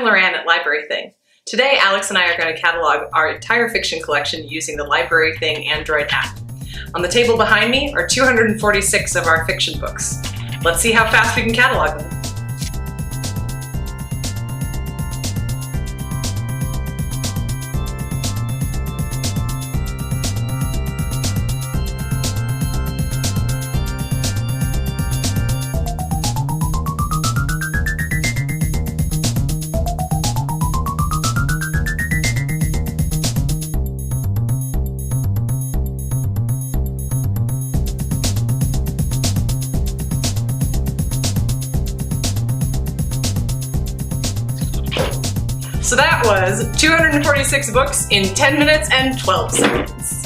I'm Loranne at LibraryThing. Today, Alex and I are going to catalog our entire fiction collection using the LibraryThing Android app. On the table behind me are 246 of our fiction books. Let's see how fast we can catalog them. So that was 246 books in 10 minutes and 12 seconds.